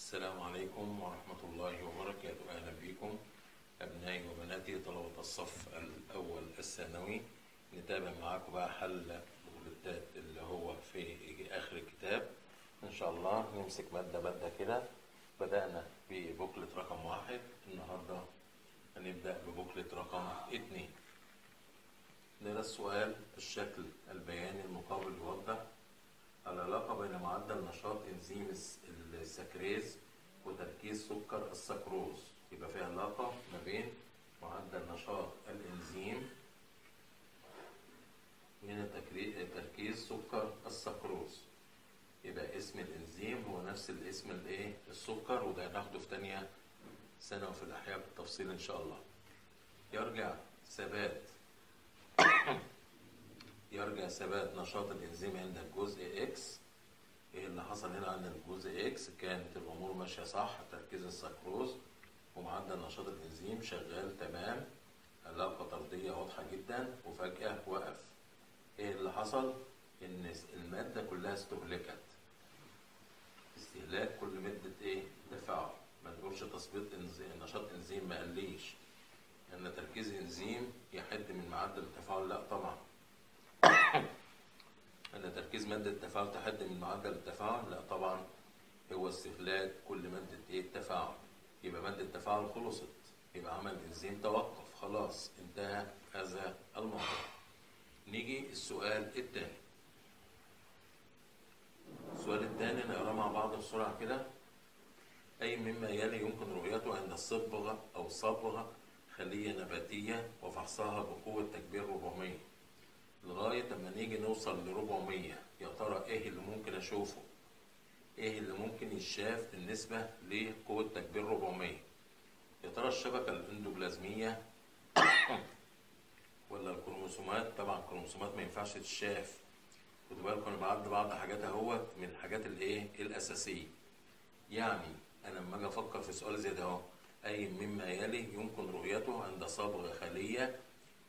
السلام عليكم ورحمة الله وبركاته. أهلا بكم أبنائي وبناتي طلبة الصف الأول الثانوي. نتابع معاكم بقى حل البوليتات اللي هو في آخر الكتاب. إن شاء الله نمسك مادة مادة كده. بدأنا ببوكلة رقم واحد. النهاردة هنبدأ ببوكلة رقم اتنين. نرى السؤال الشكل البياني المقابل يوضح العلاقة بين معدل نشاط إنزيم الس- السكريز وتركيز سكر السكروز. يبقى في علاقة ما بين معدل نشاط الإنزيم من تركيز سكر السكروز. يبقى اسم الإنزيم هو نفس الاسم الإيه؟ السكريز وده هناخده في تانية ثانوي في الأحياء بالتفصيل إن شاء الله. يرجع ثبات. يرجع ثبات نشاط الإنزيم عند الجزء X إيه اللي حصل هنا عند الجزء X كانت الأمور ماشية صح تركيز السكروز ومعدل نشاط الإنزيم شغال تمام. علاقه طردية واضحة جدا وفجأة وقف. إيه اللي حصل؟ إن المادة كلها استهلكت. استهلاك كل مادة إيه؟ تفاعل ما نقولش تثبيط انزيم نشاط إنزيم ما قليش ان تركيز إنزيم يحد من معدل التفاعل لا طبعا. أن تركيز مادة التفاعل تحد من معدل التفاعل؟ لا طبعا. هو استهلاك كل مادة إيه؟ التفاعل. يبقى مادة التفاعل خلصت. يبقى عمل إنزيم توقف. خلاص انتهى هذا الموضوع. نيجي السؤال الثاني السؤال الثاني نقراه مع بعض بسرعة كده. أي مما يلي يمكن رؤيته عند الصبغة أو صبغة خلية نباتية وفحصها بقوة تكبير 400 لغاية لما نيجي نوصل ل 400 يا ترى إيه اللي ممكن أشوفه؟ إيه اللي ممكن يتشاف بالنسبة لقوة تكبير 400 يا ترى الشبكة الأندوبلازمية ولا الكروموسومات؟ طبعا الكروموسومات ما ينفعش تتشاف. خدوا بالكم أنا بعد بعض حاجات أهوت من الحاجات الإيه؟ الأساسية. يعني أنا لما أجي أفكر في سؤال زي ده أهو أي مما يلي يمكن رؤيته عند صبغ خليه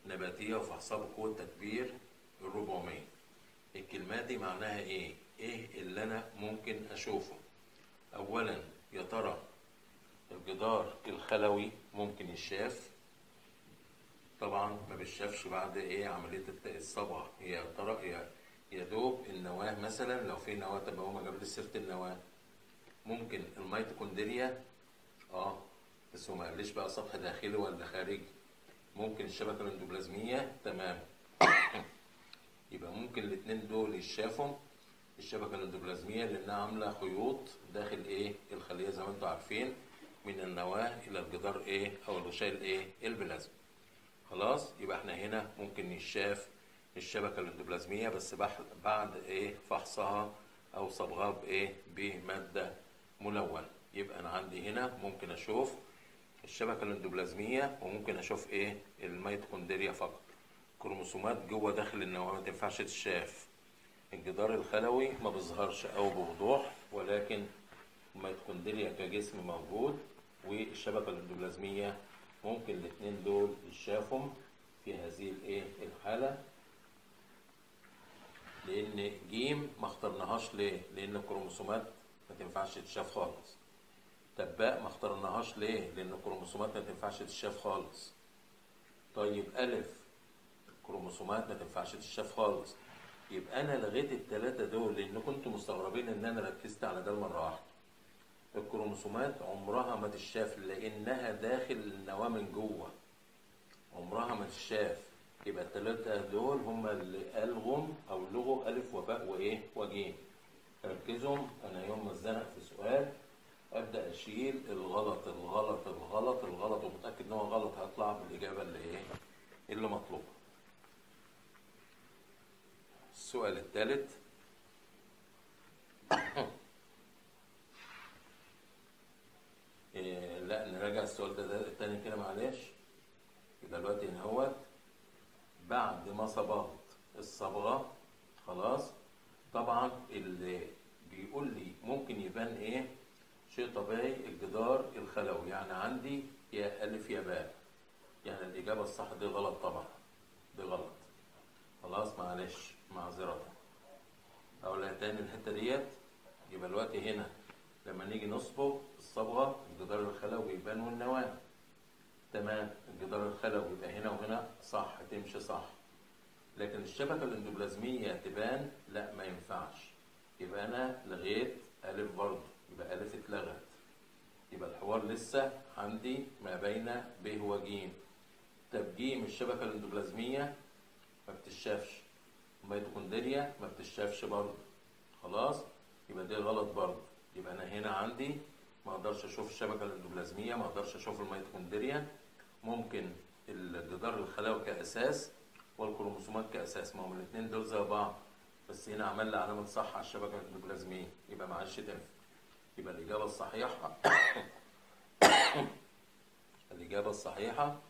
نباتية وفحصها بقوة تكبير ال 400 الكلمات دي معناها إيه؟ إيه اللي أنا ممكن أشوفه؟ اولا يا ترى الجدار الخلوي ممكن يشاف طبعا ما بيشافش بعد إيه؟ عملية الت- الصبغه هي يا ترى يا دوب النواة مثلا لو في نواة طب هو ما جابليش سيرة النواة. ممكن الميتوكوندريا آه بس هو ما قاليش بقى سطح داخلي ولا خارجي. ممكن الشبكة الاندوبلازميه تمام. يبقى ممكن الاثنين دول يتشافوا. الشبكة الاندوبلازميه لأنها عاملة خيوط داخل إيه؟ الخلية زي ما أنتم عارفين من النواة إلى الجدار إيه؟ أو الغشاء الإيه؟ البلازما. خلاص؟ يبقى إحنا هنا ممكن يشاف الشبكة الاندوبلازميه بس بعد إيه؟ فحصها أو صبغها بإيه؟ بمادة ملونة. يبقى أنا عندي هنا ممكن أشوف الشبكة الاندوبلازميه وممكن أشوف إيه؟ الميتوكوندريا فقط. كروموسومات جوه داخل النواة ما تنفعش تتشاف الجدار الخلوي ما بيظهرش أو بوضوح ولكن الميتوكوندريا كجسم موجود والشبكة الاندوبلازميه ممكن الاثنين دول يتشافوا في هذه الإيه؟ الحالة. لأن جيم ما اخترناهاش ليه؟ لأن الكروموسومات ما تنفعش تتشاف خالص. تباء ما اخترناهاش ليه؟ لأن الكروموسومات ما تنفعش تتشاف خالص. طيب ألف الكروموسومات ما تنفعش تتشاف خالص. يبقى أنا لغيت الثلاثه دول لأن كنتوا مستغربين إن أنا ركزت على ده مره واحدة. الكروموسومات عمرها ما تتشاف لأنها داخل النواة من جوه. عمرها ما تتشاف. يبقى الثلاثه دول هم اللي الغم أو لغوا ألف وباء وإيه؟ وجيم ركزوا. أنا يوم ما اتزنق في سؤال أبدأ أشيل الغلط الغلط الغلط الغلط ومتأكد إن هو غلط هطلع بالاجابه اللي إيه؟ اللي مطلوبة. السؤال الثالث. إيه لا نراجع السؤال ده, التاني كده معلش. دلوقتي هنا أهوت. بعد ما صبغت الصبغة خلاص. طبعا اللي بيقول لي ممكن يبان إيه؟ شيء طبيعي الجدار الخلوي. يعني عندي يا ألف يا باء. يعني الإجابة الصح دي غلط طبعا. دي غلط. خلاص معلش معذره اقولها تاني الحتة ديت. يبقى دلوقتي هنا. لما نيجي نصبغ الصبغة الجدار الخلوي يبان والنواة. تمام الجدار الخلوي يبقى هنا وهنا. صح تمشي صح. لكن الشبكة الإندوبلازمية تبان لا ما ينفعش. يبقى أنا لغيت ألف برضه. يبقى ألف اتلغت. يبقى الحوار لسه عندي ما بين ب وج ج. من الشبكة الاندوبلازمية؟ ما بتشافش. الميتوكوندريا ما بتشافش برضه. خلاص؟ يبقى دي غلط برضه. يبقى أنا هنا عندي ما أقدرش أشوف الشبكه الاندوبلازمية ما أقدرش أشوف الميتوكوندريا. ممكن الجدار الخلايا كأساس والكروموسومات كأساس. ما هم الاثنين دول زي بعض. بس هنا عمل لي علامة صح على الشبكة الاندوبلازمية. يبقى ما عادش تنفع. يبقى الإجابة الصحيحة. الإجابة الصحيحة.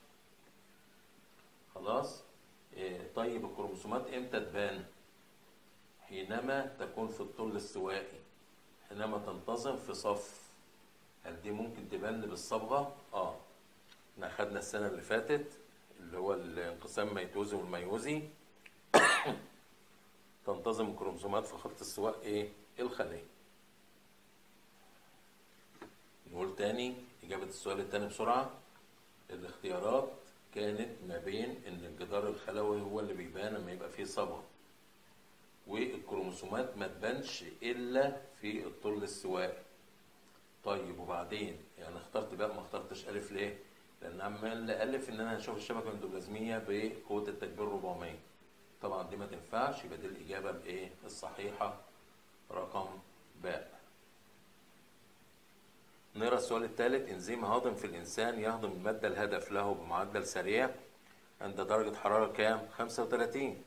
خلاص. إيه طيب الكروموسومات إمتى تبان؟ حينما تكون في الطول السوائي. حينما تنتظم في صف. هل دي ممكن تبان بالصبغة. آه. إحنا خدنا السنة اللي فاتت اللي هو الانقسام الميتوزي والميوزي. تنتظم الكروموسومات في خط السواء إيه؟ الخلية. نقول تاني إجابة السؤال التاني بسرعة. الاختيارات كانت ما بين إن الجدار الخلوي هو اللي بيبان لما يبقى فيه صبغه والكروموسومات ما تبانش إلا في الطول السوائي طيب وبعدين؟ يعني اخترت بقى ما اخترتش ألف ليه؟ لأن عمال ألف إن أنا هشوف الشبكة الاندوبلازميه بقوة التكبير 400 طبعا دي ما تنفعش يبقى دي الإجابة الإيه؟ الصحيحة. رقم باء. نرى السؤال الثالث إنزيم هاضم في الإنسان يهضم المادة الهدف له بمعدل سريع عند درجة حرارة كام؟ 35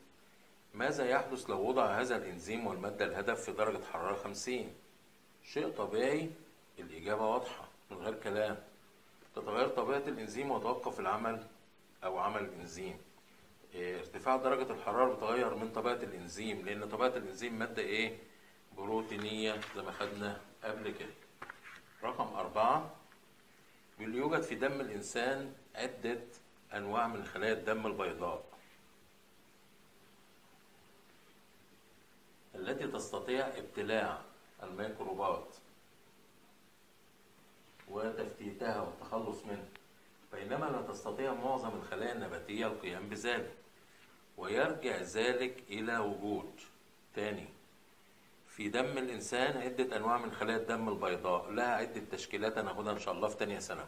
ماذا يحدث لو وضع هذا الإنزيم والمادة الهدف في درجة حرارة 50 شيء طبيعي. الإجابة واضحة من غير كلام. تتغير طبيعة الإنزيم وتوقف العمل أو عمل الإنزيم. إيه ارتفاع درجة الحرارة بتغير من طبيعة الإنزيم لأن طبيعة الإنزيم مادة إيه؟ بروتينية زي ما خدنا قبل كده. رقم أربعة بيقول يوجد في دم الإنسان عدة أنواع من خلايا الدم البيضاء. التي تستطيع ابتلاع الميكروبات وتفتيتها والتخلص منها بينما لا تستطيع معظم الخلايا النباتية القيام بذلك ويرجع ذلك إلى وجود تاني. في دم الإنسان عدة أنواع من خلايا الدم البيضاء لها عدة تشكيلات هناخدها إن شاء الله في تانية سنة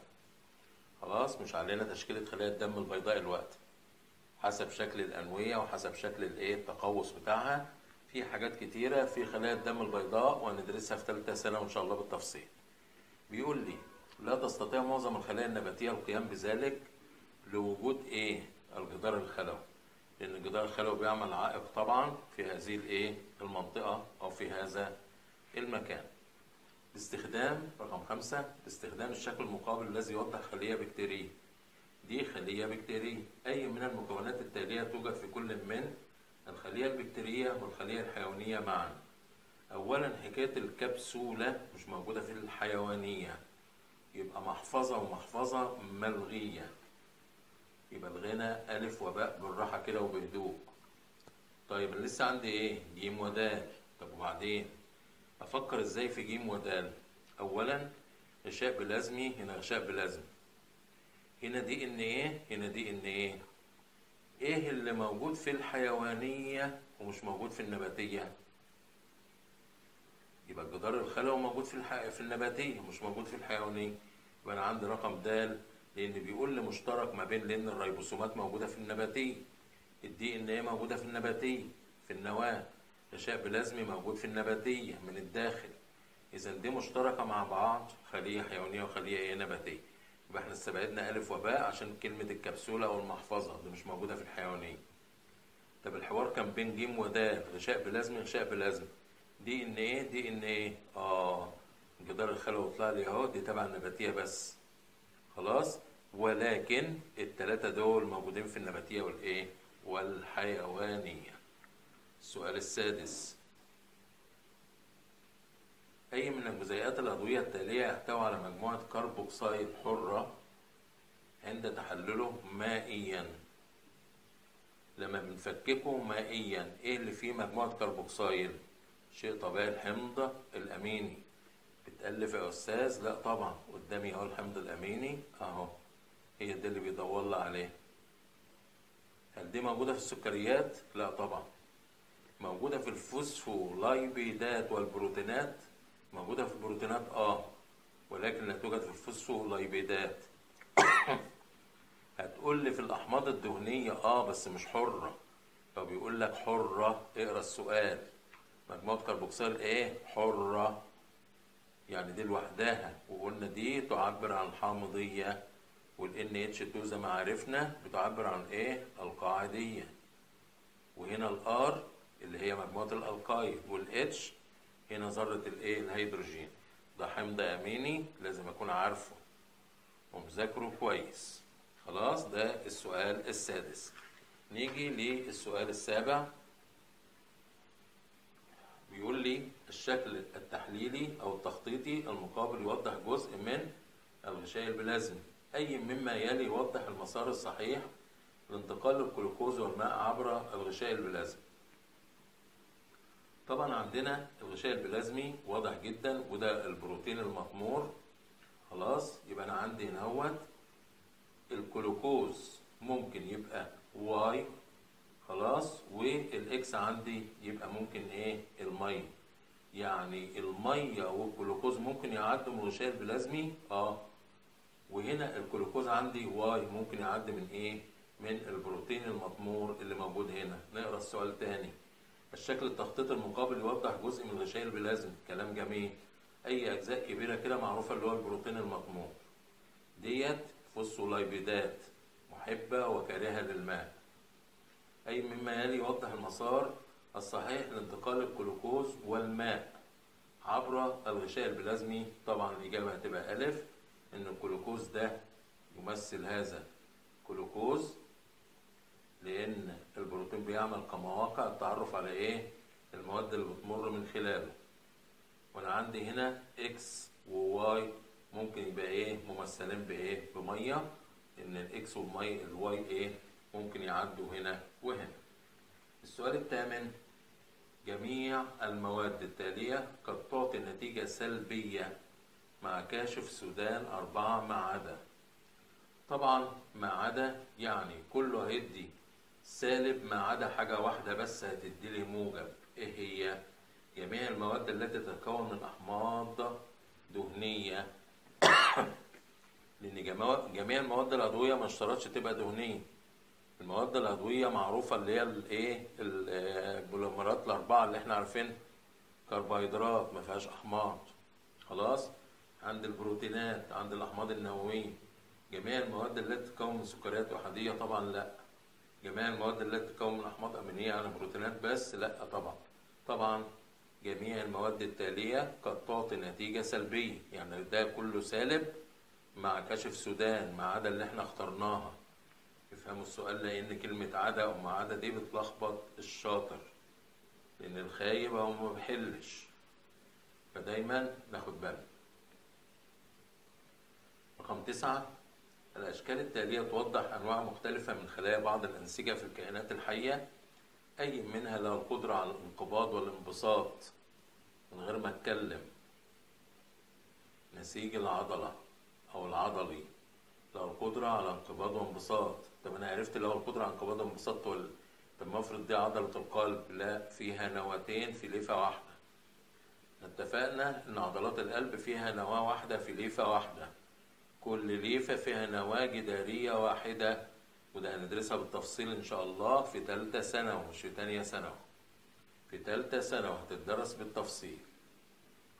خلاص مش علينا تشكيلة خلايا الدم البيضاء الوقت حسب شكل الأنوية وحسب شكل الإيه التقوس بتاعها في حاجات كتيرة في خلايا الدم البيضاء وهندرسها في ثالثة سنة وإن شاء الله بالتفصيل. بيقول لي لا تستطيع معظم الخلايا النباتية القيام بذلك لوجود إيه؟ الجدار الخلوي. لأن الجدار الخلوي بيعمل عائق طبعا في هذه الإيه؟ المنطقة أو في هذا المكان. باستخدام رقم خمسة باستخدام الشكل المقابل الذي يوضح خلية بكتيرية. دي خلية بكتيرية، أي من المكونات التالية توجد في كل من الخلية البكتيرية والخلية الحيوانية معا أولا حكاية الكبسولة مش موجودة في الحيوانية يبقى محفظة ومحفظة ملغية يبقى لغينا ألف وباء بالراحة كده وبهدوء. طيب أنا لسه عندي إيه؟ جيم ودال. طب وبعدين؟ أفكر إزاي في جيم ودال؟ أولا غشاء بلازمي هنا غشاء بلازمي هنا DNA؟ هنا DNA؟ إيه اللي موجود في الحيوانية ومش موجود في النباتية؟ يبقى الجدار الخلوي موجود في الح... في النباتية مش موجود في الحيوانية. يبقى أنا عندي رقم د لأن بيقول مشترك ما بين لأن الريبوسومات موجودة في النباتية ال DNA موجودة في النباتية في النواة غشاء بلازمي موجود في النباتية من الداخل اذا دي مشتركة مع بعض خلية حيوانية وخلية إيه نباتية يبقى إحنا استبعدنا ألف وباء عشان كلمة الكبسولة أو المحفظة دي مش موجودة في الحيوانية. طب الحوار كان بين جيم ودال غشاء بلازمي غشاء بلازمي. دي إن إيه دي إن إيه؟ آه الجدار الخلوي طلع لي أهو دي تبع النباتية بس. خلاص؟ ولكن التلاتة دول موجودين في النباتية والإيه؟ والحيوانية. السؤال السادس. أي من الجزيئات العضوية التالية يحتوي على مجموعة كربوكسيل حرة عند تحلله مائيا؟ لما بنفككه مائيا إيه اللي فيه مجموعة كربوكسيل شيء طبيعي الحمض الأميني. بتألف يا أستاذ؟ لا طبعا قدامي أهو الحمض الأميني أهو. هي دي اللي بيدور لي عليه. هل دي موجودة في السكريات؟ لا طبعا. موجودة في الفوسفولايبيدات والبروتينات؟ موجودة في البروتينات آه. ولكن لا توجد في الفوسفولايبيدات. هتقول لي في الأحماض الدهنية آه بس مش حرة. فبيقول لك حرة. اقرأ السؤال. مجموعة كربوكسيل إيه؟ حرة. يعني دي لوحدها. وقلنا دي تعبر عن الحامضية. وال NH2 زي ما عرفنا بتعبر عن إيه؟ القاعدية وهنا ال R اللي هي مجموعة الألكيل وال H هنا ذرة الايه؟ الهيدروجين ده حمض أميني لازم أكون عارفه ومذاكره كويس خلاص ده السؤال السادس نيجي للسؤال السابع بيقول لي الشكل التحليلي أو التخطيطي المقابل يوضح جزء من الغشاء البلازمي أي مما يلي يوضح المسار الصحيح لانتقال الجلوكوز والماء عبر الغشاء البلازمي. طبعا عندنا الغشاء البلازمي واضح جدا وده البروتين المطمور. خلاص يبقى أنا عندي هنا الجلوكوز ممكن يبقى Y. خلاص وال X عندي يبقى ممكن إيه؟ المية. يعني المية والجلوكوز ممكن يعدوا من الغشاء البلازمي؟ آه. وهنا الجلوكوز عندي Y ممكن يعدي من إيه؟ من البروتين المطمور اللي موجود هنا. نقرأ السؤال تاني. الشكل التخطيط المقابل يوضح جزء من الغشاء البلازمي كلام جميل. أي أجزاء كبيرة كده معروفة اللي هو البروتين المطمور ديت فوسفولايبيدات محبة وكارهة للماء. أي مما يلي يوضح المسار الصحيح لانتقال الجلوكوز والماء عبر الغشاء البلازمي. طبعا الإجابة هتبقى ألف. إن الجلوكوز ده يمثل هذا جلوكوز لأن البروتين بيعمل كمواقع التعرف على إيه؟ المواد اللي بتمر من خلاله. وأنا عندي هنا X و Y ممكن يبقى إيه؟ ممثلين بإيه؟ بمية إن ال X والمية ال Y إيه؟ ممكن يعدوا هنا وهنا. السؤال الثامن جميع المواد التالية قد تعطي نتيجة سلبية مع كاشف سودان أربعة ما عدا. طبعا ما عدا يعني كله هيدي سالب ما عدا حاجة واحدة بس هتدي لي موجب. إيه هي؟ جميع المواد التي تتكون من أحماض دهنية. لأن جميع المواد العضوية ما اشترطش تبقى دهنية. المواد العضوية معروفة اللي هي الايه البوليمرات الأربعة اللي إحنا عارفين. كربوهيدرات ما فيهاش أحماض. خلاص؟ عند البروتينات عند الأحماض النووية. جميع المواد التي تتكون من سكريات أحادية طبعا لا. جميع المواد التي تتكون من أحماض أمينية يعني بروتينات بس لا طبعا. طبعا جميع المواد التالية قد تعطي نتيجة سلبية. يعني ده كله سالب مع كشف سودان ما عدا اللي إحنا اخترناها. افهموا السؤال لأن كلمة عدا ما عدا دي بتلخبط الشاطر. لأن الخايب هو ما بيحلش. فدايما ناخد بالنا. تسعة الأشكال التالية توضح أنواع مختلفة من خلايا بعض الأنسجة في الكائنات الحية أي منها له القدرة على الانقباض والانبساط من غير ما أتكلم. نسيج العضلة أو العضلي له القدرة على انقباض وانبساط. طب أنا عرفت له القدرة على انقباض وانبساط طب ما أفرض دي عضلة القلب لا فيها نواتين في ليفة واحدة. اتفقنا إن عضلات القلب فيها نواة واحدة في ليفة واحدة. كل ليفة فيها نواة جدارية واحدة. وده هندرسها بالتفصيل إن شاء الله في تالتة ثانوي مش في تانية ثانوي في تالتة ثانوي هتدرس بالتفصيل.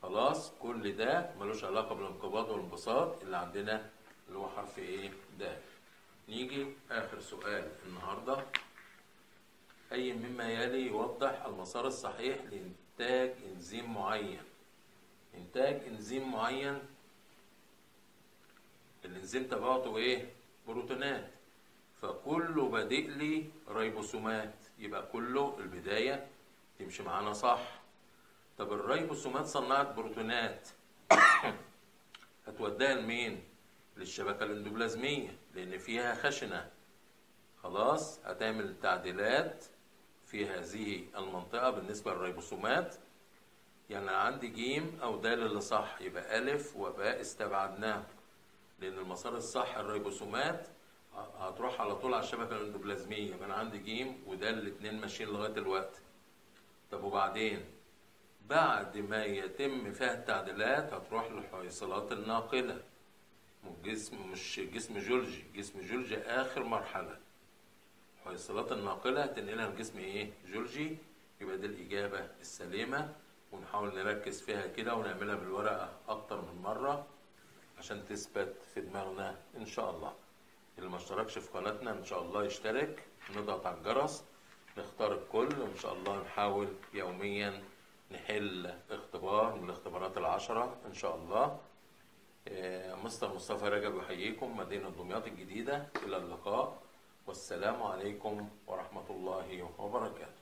خلاص؟ كل ده ملوش علاقة بالانقباض والانبساط اللي عندنا اللي هو حرف إيه ده. نيجي آخر سؤال النهاردة. أي مما يلي يوضح المسار الصحيح لإنتاج إنزيم معين؟ إنتاج إنزيم معين الإنزيم تبعته إيه؟ بروتينات. فكله بادئ لي ريبوسومات يبقى كله البداية تمشي معانا صح. طب الريبوسومات صنعت بروتينات. هتوديها لمين؟ للشبكة الاندوبلازمية لأن فيها خشنة. خلاص هتعمل تعديلات في هذه المنطقة بالنسبة للريبوسومات. يعني عندي جيم أو دال اللي صح يبقى ألف وباء استبعدناه. لأن المسار الصح الريبوسومات هتروح على طول على الشبكة الأندوبلازمية. يبقى أنا عندي جيم ودال الاتنين ماشيين لغاية دلوقتي طب وبعدين؟ بعد ما يتم فيها التعديلات هتروح للحويصلات الناقلة. جسم مش جسم جورجي جسم جورجي آخر مرحلة. الحويصلات الناقلة هتنقلها لجسم إيه؟ جورجي يبقى دي الإجابة السليمة. ونحاول نركز فيها كده ونعملها بالورقة أكتر من مرة. عشان تثبت في دماغنا إن شاء الله. اللي ما اشتركش في قناتنا إن شاء الله يشترك نضغط على الجرس نختار الكل وإن شاء الله نحاول يوميا نحل اختبار من الاختبارات العشرة إن شاء الله. آه، مستر مصطفى رجب يحييكم مدينة دمياط الجديدة. إلى اللقاء. والسلام عليكم ورحمة الله وبركاته.